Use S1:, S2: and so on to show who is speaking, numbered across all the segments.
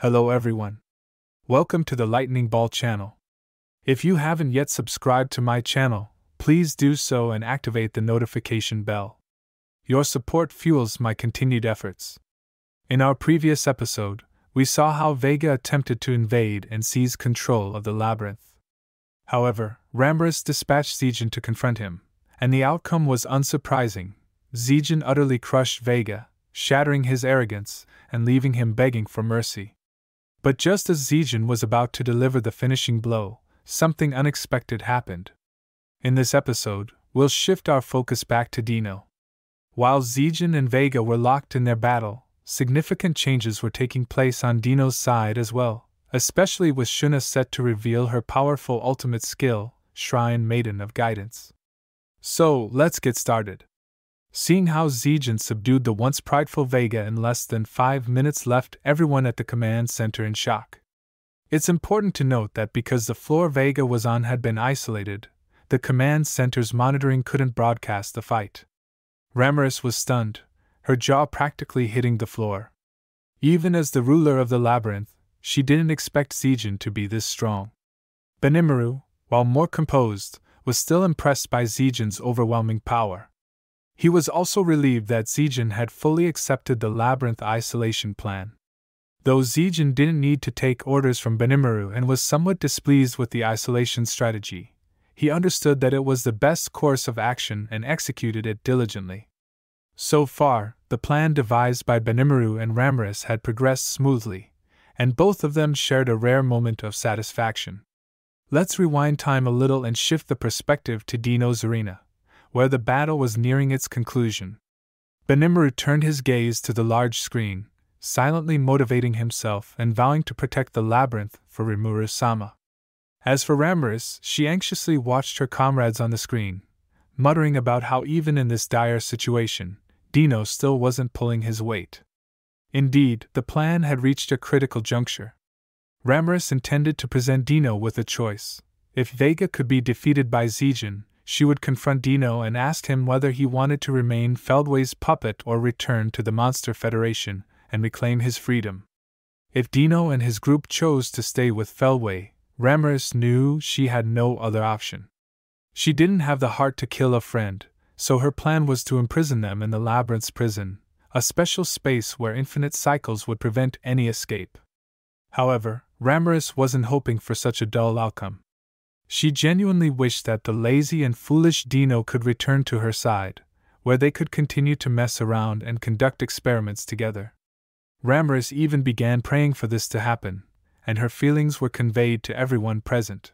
S1: Hello everyone. Welcome to the Lightning Ball channel. If you haven't yet subscribed to my channel, please do so and activate the notification bell. Your support fuels my continued efforts. In our previous episode, we saw how Vega attempted to invade and seize control of the labyrinth. However, Ramiris dispatched Zijin to confront him, and the outcome was unsurprising. Zijin utterly crushed Vega, shattering his arrogance and leaving him begging for mercy. But just as Zijin was about to deliver the finishing blow, something unexpected happened. In this episode, we'll shift our focus back to Dino. While Zijin and Vega were locked in their battle, significant changes were taking place on Dino's side as well, especially with Shuna set to reveal her powerful ultimate skill, Shrine Maiden of Guidance. So, let's get started. Seeing how Zijin subdued the once prideful Vega in less than five minutes left everyone at the command center in shock. It's important to note that because the floor Vega was on had been isolated, the command center's monitoring couldn't broadcast the fight. Ramiris was stunned, her jaw practically hitting the floor. Even as the ruler of the labyrinth, she didn't expect Zijin to be this strong. Benimaru, while more composed, was still impressed by Zijin's overwhelming power. He was also relieved that Zijin had fully accepted the labyrinth isolation plan. Though Zijin didn't need to take orders from Benimaru and was somewhat displeased with the isolation strategy, he understood that it was the best course of action and executed it diligently. So far, the plan devised by Benimaru and Ramiris had progressed smoothly, and both of them shared a rare moment of satisfaction. Let's rewind time a little and shift the perspective to Dino's arena, where the battle was nearing its conclusion. Benimaru turned his gaze to the large screen, silently motivating himself and vowing to protect the labyrinth for Rimuru sama. As for Ramiris, she anxiously watched her comrades on the screen, muttering about how even in this dire situation, Dino still wasn't pulling his weight. Indeed, the plan had reached a critical juncture. Ramiris intended to present Dino with a choice. If Vega could be defeated by Zijin, she would confront Dino and ask him whether he wanted to remain Feldway's puppet or return to the Monster Federation, and reclaim his freedom. If Dino and his group chose to stay with Feldway, Ramiris knew she had no other option. She didn't have the heart to kill a friend, so her plan was to imprison them in the labyrinth's prison, a special space where infinite cycles would prevent any escape. However, Ramiris wasn't hoping for such a dull outcome. She genuinely wished that the lazy and foolish Dino could return to her side, where they could continue to mess around and conduct experiments together. Ramiris even began praying for this to happen, and her feelings were conveyed to everyone present.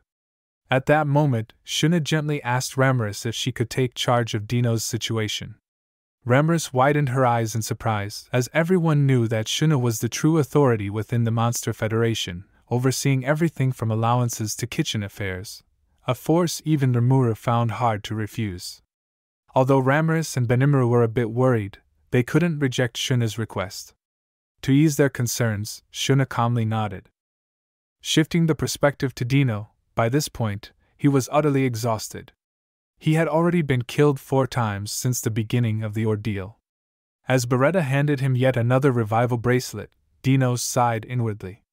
S1: At that moment, Shuna gently asked Ramiris if she could take charge of Dino's situation. Ramiris widened her eyes in surprise, as everyone knew that Shuna was the true authority within the Monster Federation, overseeing everything from allowances to kitchen affairs, a force even Rimuru found hard to refuse. Although Ramiris and Benimaru were a bit worried, they couldn't reject Shuna's request. To ease their concerns, Shuna calmly nodded. Shifting the perspective to Dino, by this point, he was utterly exhausted. He had already been killed four times since the beginning of the ordeal. As Beretta handed him yet another revival bracelet, Dino sighed inwardly.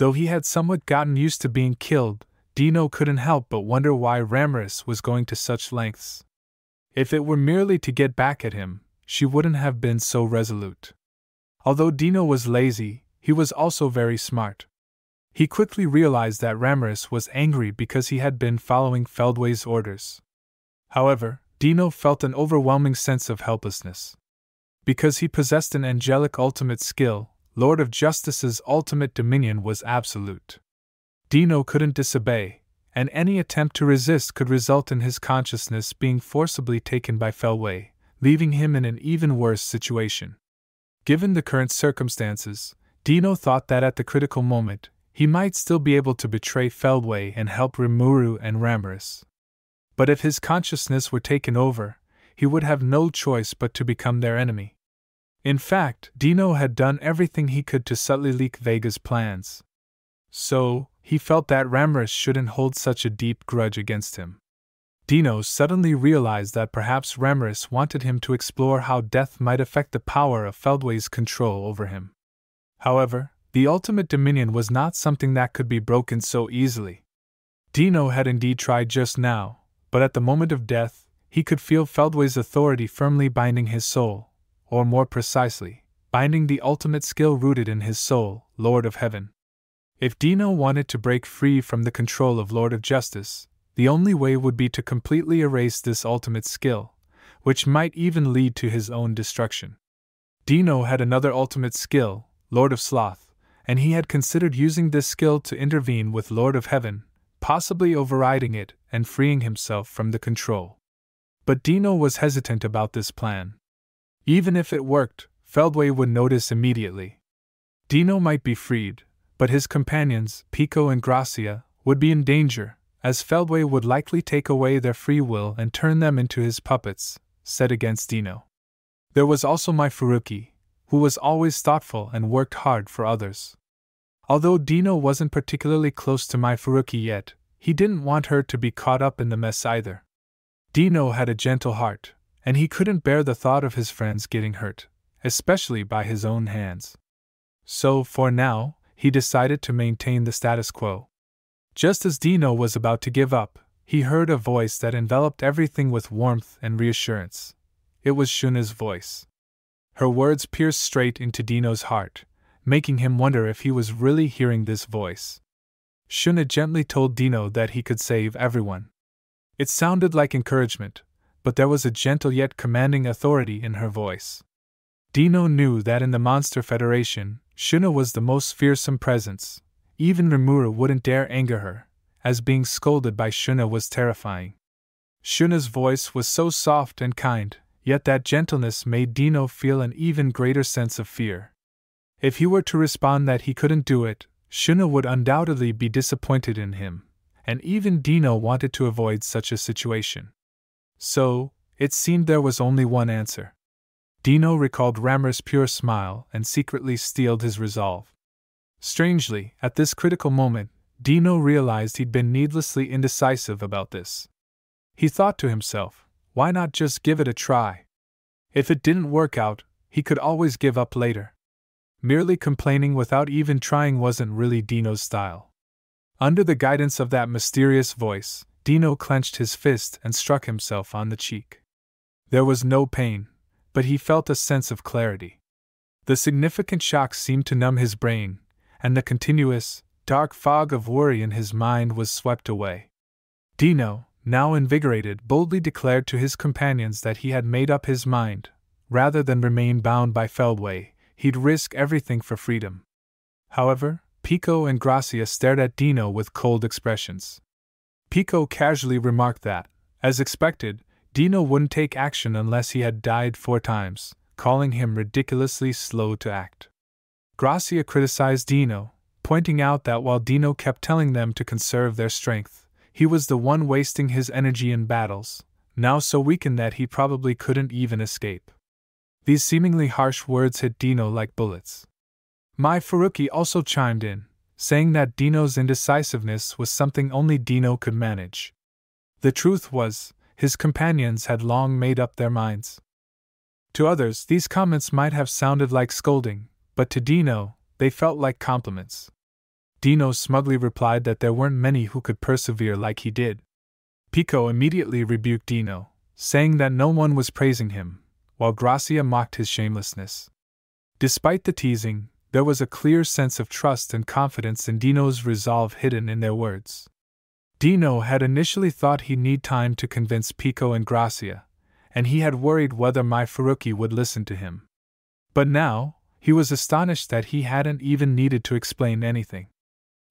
S1: Though he had somewhat gotten used to being killed, Dino couldn't help but wonder why Ramiris was going to such lengths. If it were merely to get back at him, she wouldn't have been so resolute. Although Dino was lazy, he was also very smart. He quickly realized that Ramiris was angry because he had been following Feldway's orders. However, Dino felt an overwhelming sense of helplessness. Because he possessed an angelic ultimate skill, Lord of Justice's ultimate dominion was absolute. Dino couldn't disobey, and any attempt to resist could result in his consciousness being forcibly taken by Feldway, leaving him in an even worse situation. Given the current circumstances, Dino thought that at the critical moment, he might still be able to betray Feldway and help Rimuru and Ramiris. But if his consciousness were taken over, he would have no choice but to become their enemy. In fact, Dino had done everything he could to subtly leak Vega's plans. So, he felt that Ramiris shouldn't hold such a deep grudge against him. Dino suddenly realized that perhaps Ramiris wanted him to explore how death might affect the power of Feldway's control over him. However, the ultimate dominion was not something that could be broken so easily. Dino had indeed tried just now, but at the moment of death, he could feel Feldway's authority firmly binding his soul, or more precisely, binding the ultimate skill rooted in his soul, Lord of Heaven. If Dino wanted to break free from the control of Lord of Justice, the only way would be to completely erase this ultimate skill, which might even lead to his own destruction. Dino had another ultimate skill, Lord of Sloth, and he had considered using this skill to intervene with Lord of Heaven, possibly overriding it and freeing himself from the control. But Dino was hesitant about this plan. Even if it worked, Feldway would notice immediately. Dino might be freed, but his companions, Pico and Gracia, would be in danger, as Feldway would likely take away their free will and turn them into his puppets, set against Dino. There was also Mai Furuki, who was always thoughtful and worked hard for others. Although Dino wasn't particularly close to Mai Furuki yet, he didn't want her to be caught up in the mess either. Dino had a gentle heart, and he couldn't bear the thought of his friends getting hurt, especially by his own hands. So, for now, he decided to maintain the status quo. Just as Dino was about to give up, he heard a voice that enveloped everything with warmth and reassurance. It was Shuna's voice. Her words pierced straight into Dino's heart, making him wonder if he was really hearing this voice. Shuna gently told Dino that he could save everyone. It sounded like encouragement, but there was a gentle yet commanding authority in her voice. Dino knew that in the Monster Federation, Shuna was the most fearsome presence. Even Rimuru wouldn't dare anger her, as being scolded by Shuna was terrifying. Shuna's voice was so soft and kind, yet that gentleness made Dino feel an even greater sense of fear. If he were to respond that he couldn't do it, Shuna would undoubtedly be disappointed in him, and even Dino wanted to avoid such a situation. So, it seemed there was only one answer. Dino recalled Ramer's pure smile and secretly steeled his resolve. Strangely, at this critical moment, Dino realized he'd been needlessly indecisive about this. He thought to himself, why not just give it a try? If it didn't work out, he could always give up later. Merely complaining without even trying wasn't really Dino's style. Under the guidance of that mysterious voice, Dino clenched his fist and struck himself on the cheek. There was no pain, but he felt a sense of clarity. The significant shock seemed to numb his brain, and the continuous, dark fog of worry in his mind was swept away. Dino, now invigorated, boldly declared to his companions that he had made up his mind. Rather than remain bound by Feldway, he'd risk everything for freedom. However, Pico and Gracia stared at Dino with cold expressions. Pico casually remarked that, as expected, Dino wouldn't take action unless he had died four times, calling him ridiculously slow to act. Gracia criticized Dino, pointing out that while Dino kept telling them to conserve their strength, he was the one wasting his energy in battles, now so weakened that he probably couldn't even escape. These seemingly harsh words hit Dino like bullets. Mai Furuki also chimed in, saying that Dino's indecisiveness was something only Dino could manage. The truth was, his companions had long made up their minds. To others, these comments might have sounded like scolding, but to Dino, they felt like compliments. Dino smugly replied that there weren't many who could persevere like he did. Pico immediately rebuked Dino, saying that no one was praising him, while Gracia mocked his shamelessness. Despite the teasing, there was a clear sense of trust and confidence in Dino's resolve hidden in their words. Dino had initially thought he'd need time to convince Pico and Gracia, and he had worried whether Mai Furuki would listen to him. But now, he was astonished that he hadn't even needed to explain anything.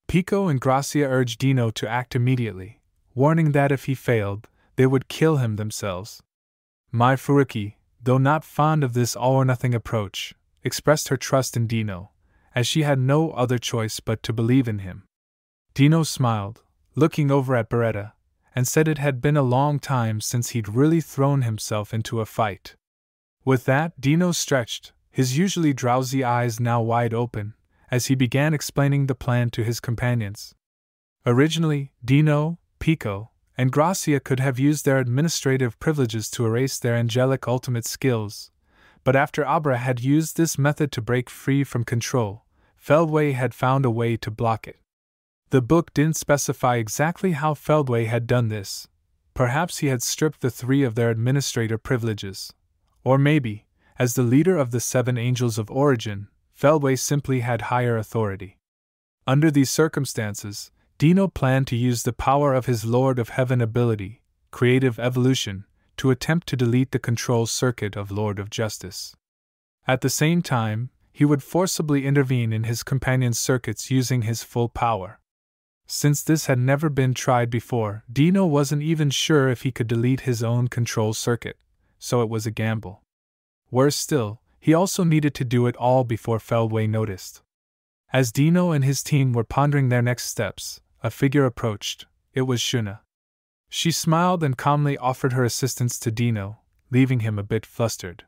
S1: Pico and Gracia urged Dino to act immediately, warning that if he failed, they would kill him themselves. Mai Furuki, though not fond of this all or nothing approach, expressed her trust in Dino, as she had no other choice but to believe in him. Dino smiled, looking over at Beretta, and said it had been a long time since he'd really thrown himself into a fight. With that, Dino stretched, his usually drowsy eyes now wide open, as he began explaining the plan to his companions. Originally, Dino, Pico, and Gracia could have used their administrative privileges to erase their angelic ultimate skills, but after Obera had used this method to break free from control, Feldway had found a way to block it. The book didn't specify exactly how Feldway had done this. Perhaps he had stripped the three of their administrator privileges. Or maybe, as the leader of the seven angels of origin, Feldway simply had higher authority. Under these circumstances, Dino planned to use the power of his Lord of Heaven ability, creative evolution, to attempt to delete the control circuit of Lord of Justice. At the same time, he would forcibly intervene in his companion's circuits using his full power. Since this had never been tried before, Dino wasn't even sure if he could delete his own control circuit, so it was a gamble. Worse still, he also needed to do it all before Feldway noticed. As Dino and his team were pondering their next steps, a figure approached. It was Shuna. She smiled and calmly offered her assistance to Dino, leaving him a bit flustered.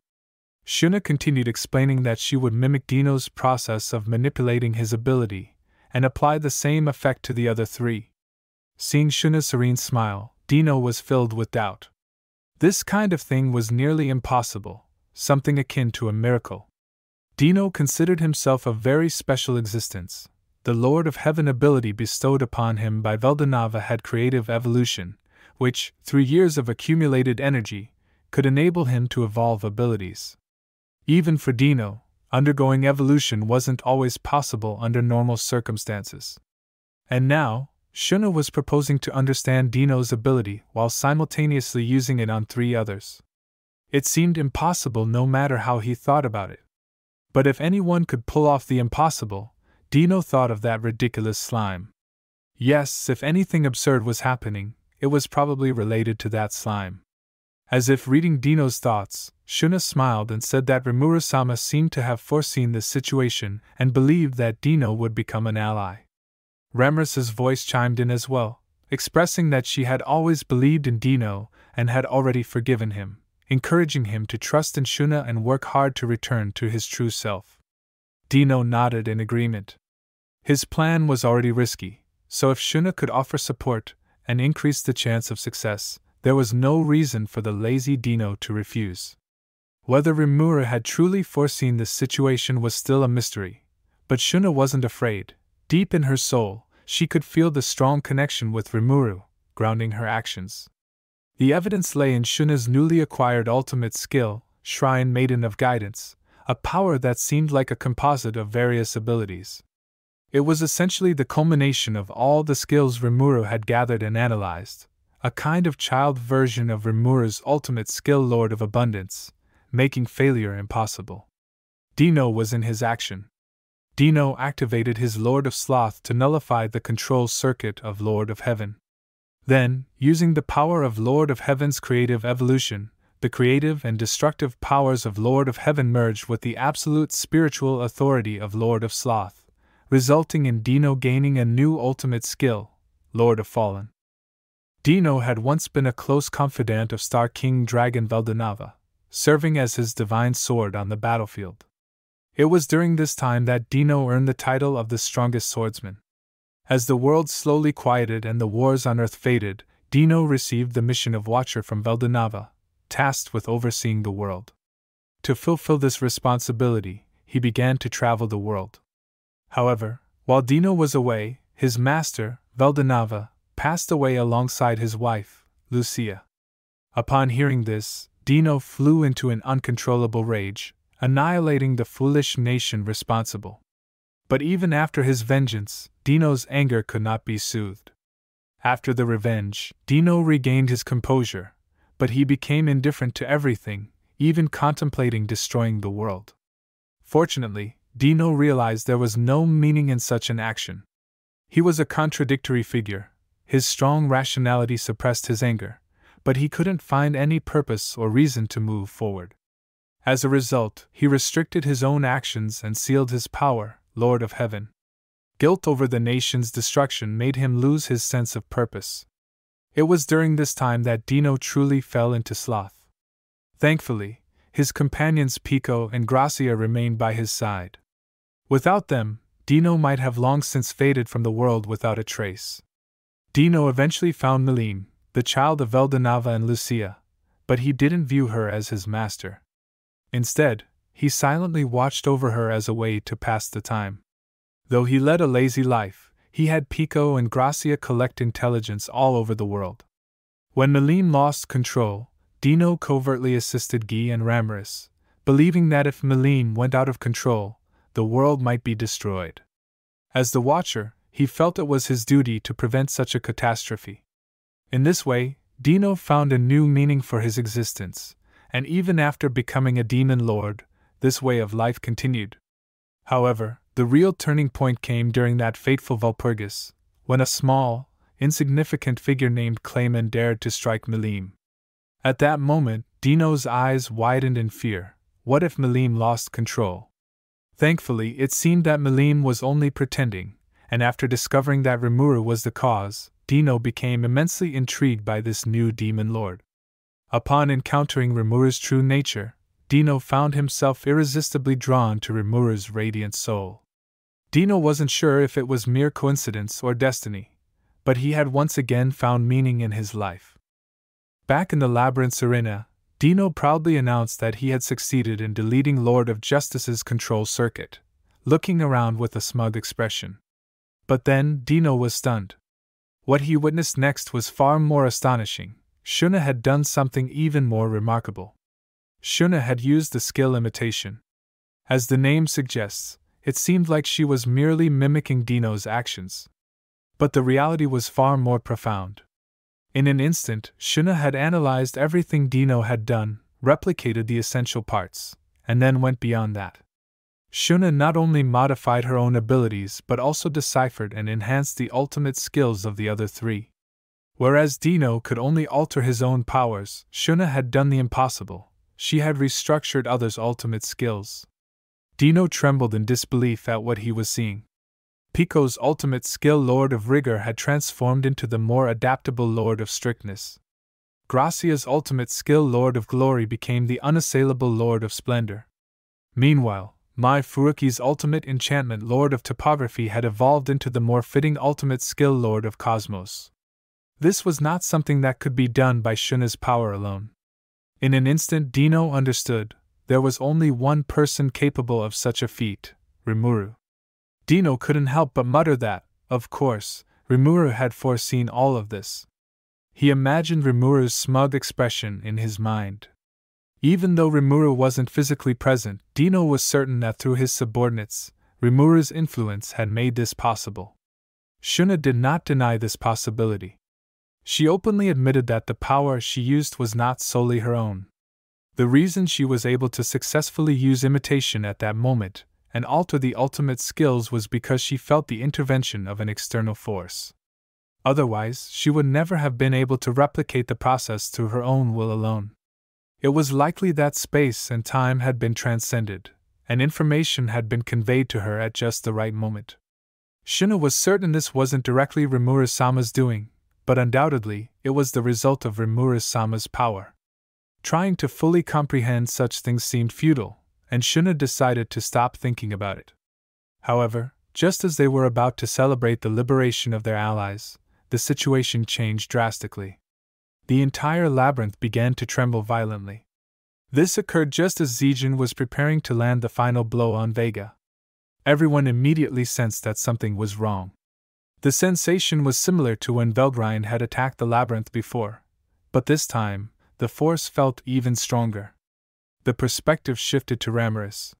S1: Shuna continued explaining that she would mimic Dino's process of manipulating his ability and apply the same effect to the other three. Seeing Shuna's serene smile, Dino was filled with doubt. This kind of thing was nearly impossible, something akin to a miracle. Dino considered himself a very special existence. The Lord of Heaven ability bestowed upon him by Veldanava had creative evolution, which, through years of accumulated energy, could enable him to evolve abilities. Even for Dino, undergoing evolution wasn't always possible under normal circumstances. And now, Shuna was proposing to understand Dino's ability while simultaneously using it on three others. It seemed impossible no matter how he thought about it. But if anyone could pull off the impossible, Dino thought of that ridiculous slime. Yes, if anything absurd was happening, it was probably related to that slime. As if reading Dino's thoughts, Shuna smiled and said that Rimuru sama seemed to have foreseen this situation and believed that Dino would become an ally. Ramiris's voice chimed in as well, expressing that she had always believed in Dino and had already forgiven him, encouraging him to trust in Shuna and work hard to return to his true self. Dino nodded in agreement. His plan was already risky, so if Shuna could offer support, and increased the chance of success, there was no reason for the lazy Dino to refuse. Whether Rimuru had truly foreseen this situation was still a mystery, but Shuna wasn't afraid. Deep in her soul, she could feel the strong connection with Rimuru, grounding her actions. The evidence lay in Shuna's newly acquired ultimate skill, Shrine Maiden of Guidance, a power that seemed like a composite of various abilities. It was essentially the culmination of all the skills Rimuru had gathered and analyzed, a kind of child version of Rimuru's ultimate skill Lord of Abundance, making failure impossible. Dino was in his action. Dino activated his Lord of Sloth to nullify the control circuit of Lord of Heaven. Then, using the power of Lord of Heaven's creative evolution, the creative and destructive powers of Lord of Heaven merged with the absolute spiritual authority of Lord of Sloth resulting in Dino gaining a new ultimate skill, Lord of Fallen. Dino had once been a close confidant of Star King Dragon Veldanava, serving as his divine sword on the battlefield. It was during this time that Dino earned the title of the strongest swordsman. As the world slowly quieted and the wars on Earth faded, Dino received the mission of Watcher from Veldanava, tasked with overseeing the world. To fulfill this responsibility, he began to travel the world. However, while Dino was away, his master, Veldanava, passed away alongside his wife, Lucia. Upon hearing this, Dino flew into an uncontrollable rage, annihilating the foolish nation responsible. But even after his vengeance, Dino's anger could not be soothed. After the revenge, Dino regained his composure, but he became indifferent to everything, even contemplating destroying the world. Fortunately, Dino realized there was no meaning in such an action. He was a contradictory figure. His strong rationality suppressed his anger, but he couldn't find any purpose or reason to move forward. As a result, he restricted his own actions and sealed his power, Lord of Heaven. Guilt over the nation's destruction made him lose his sense of purpose. It was during this time that Dino truly fell into sloth. Thankfully, his companions Pico and Gracia remained by his side. Without them, Dino might have long since faded from the world without a trace. Dino eventually found Milim, the child of Veldanava and Lucia, but he didn't view her as his master. Instead, he silently watched over her as a way to pass the time. Though he led a lazy life, he had Pico and Gracia collect intelligence all over the world. When Milim lost control, Dino covertly assisted Guy and Ramiris, believing that if Milim went out of control, the world might be destroyed. As the Watcher, he felt it was his duty to prevent such a catastrophe. In this way, Dino found a new meaning for his existence, and even after becoming a demon lord, this way of life continued. However, the real turning point came during that fateful Walpurgis, when a small, insignificant figure named Clayman dared to strike Milim. At that moment, Dino's eyes widened in fear. What if Milim lost control? Thankfully, it seemed that Milim was only pretending, and after discovering that Rimuru was the cause, Dino became immensely intrigued by this new demon lord. Upon encountering Rimuru's true nature, Dino found himself irresistibly drawn to Rimuru's radiant soul. Dino wasn't sure if it was mere coincidence or destiny, but he had once again found meaning in his life. Back in the Labyrinth Arena, Dino proudly announced that he had succeeded in deleting Lord of Justice's control circuit, looking around with a smug expression. But then Dino was stunned. What he witnessed next was far more astonishing. Shuna had done something even more remarkable. Shuna had used the skill imitation. As the name suggests, it seemed like she was merely mimicking Dino's actions. But the reality was far more profound. In an instant, Shuna had analyzed everything Dino had done, replicated the essential parts, and then went beyond that. Shuna not only modified her own abilities but also deciphered and enhanced the ultimate skills of the other three. Whereas Dino could only alter his own powers, Shuna had done the impossible. She had restructured others' ultimate skills. Dino trembled in disbelief at what he was seeing. Pico's ultimate skill Lord of Rigor had transformed into the more adaptable Lord of Strictness. Gracia's ultimate skill Lord of Glory became the unassailable Lord of Splendor. Meanwhile, Mai Furuki's ultimate enchantment Lord of Topography had evolved into the more fitting ultimate skill Lord of Cosmos. This was not something that could be done by Shuna's power alone. In an instant, Dino understood there was only one person capable of such a feat Rimuru. Dino couldn't help but mutter that, of course, Rimuru had foreseen all of this. He imagined Rimuru's smug expression in his mind. Even though Rimuru wasn't physically present, Dino was certain that through his subordinates, Rimuru's influence had made this possible. Shuna did not deny this possibility. She openly admitted that the power she used was not solely her own. The reason she was able to successfully use imitation at that moment and alter the ultimate skills was because she felt the intervention of an external force. Otherwise, she would never have been able to replicate the process through her own will alone. It was likely that space and time had been transcended, and information had been conveyed to her at just the right moment. Shuna was certain this wasn't directly Rimuru Sama's doing, but undoubtedly it was the result of Rimuru Sama's power. Trying to fully comprehend such things seemed futile, and Shuna decided to stop thinking about it. However, just as they were about to celebrate the liberation of their allies, the situation changed drastically. The entire labyrinth began to tremble violently. This occurred just as Zijin was preparing to land the final blow on Vega. Everyone immediately sensed that something was wrong. The sensation was similar to when Velgrynd had attacked the labyrinth before, but this time, the force felt even stronger the perspective shifted to Ramiris.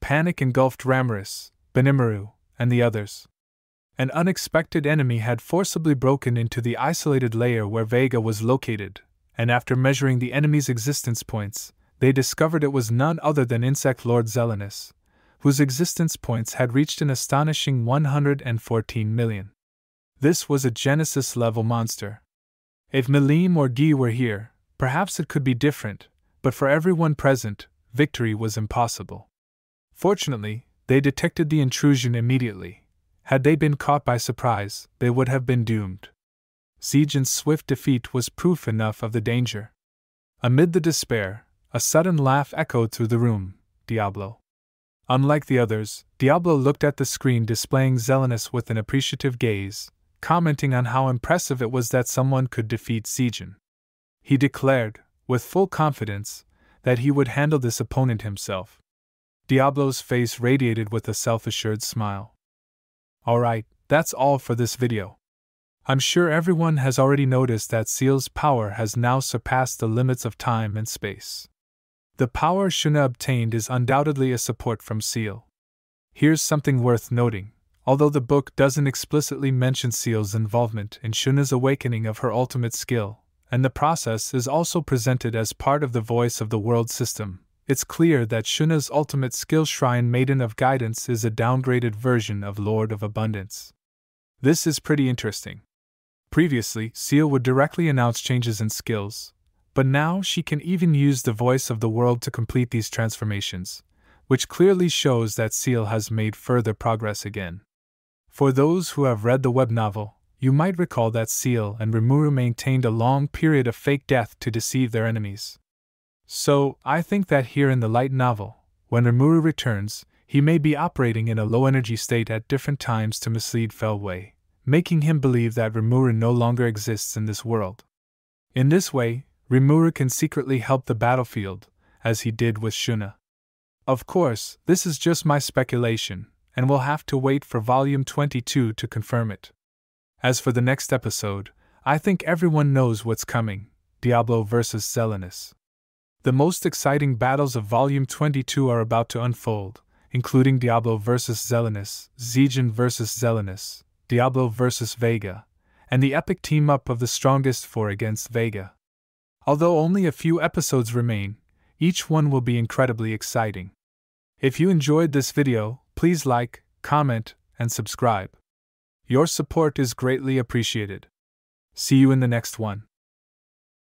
S1: Panic engulfed Ramiris, Benimaru, and the others. An unexpected enemy had forcibly broken into the isolated layer where Vega was located, and after measuring the enemy's existence points, they discovered it was none other than Insect Lord Zelenus, whose existence points had reached an astonishing 114 million. This was a Genesis level monster. If Milim or Guy were here, perhaps it could be different, but for everyone present, victory was impossible. Fortunately, they detected the intrusion immediately. Had they been caught by surprise, they would have been doomed. Zijin's swift defeat was proof enough of the danger. Amid the despair, a sudden laugh echoed through the room Diablo. Unlike the others, Diablo looked at the screen displaying Zelenus with an appreciative gaze, commenting on how impressive it was that someone could defeat Zijin. He declared, with full confidence, that he would handle this opponent himself. Diablo's face radiated with a self assured smile. Alright, that's all for this video. I'm sure everyone has already noticed that Ciel's power has now surpassed the limits of time and space. The power Shuna obtained is undoubtedly a support from Ciel. Here's something worth noting. Although the book doesn't explicitly mention Ciel's involvement in Shuna's awakening of her ultimate skill, and the process is also presented as part of the voice of the world system, it's clear that Shuna's ultimate skill shrine Maiden of Guidance is a downgraded version of Lord of Abundance. This is pretty interesting. Previously, Ciel would directly announce changes in skills, but now she can even use the voice of the world to complete these transformations, which clearly shows that Ciel has made further progress again. For those who have read the web novel, you might recall that Ciel and Rimuru maintained a long period of fake death to deceive their enemies. So, I think that here in the light novel, when Rimuru returns, he may be operating in a low energy state at different times to mislead Feldway making him believe that Rimuru no longer exists in this world. In this way, Rimuru can secretly help the battlefield, as he did with Shuna. Of course, this is just my speculation, and we'll have to wait for Volume 22 to confirm it. As for the next episode, I think everyone knows what's coming Diablo vs. Zelenus. The most exciting battles of Volume 22 are about to unfold, including Diablo vs. Zelenus, Zijin vs. Zelenus, Diablo vs. Vega, and the epic team up of the strongest four against Vega. Although only a few episodes remain, each one will be incredibly exciting. If you enjoyed this video, please like, comment, and subscribe. Your support is greatly appreciated. See you in the next one.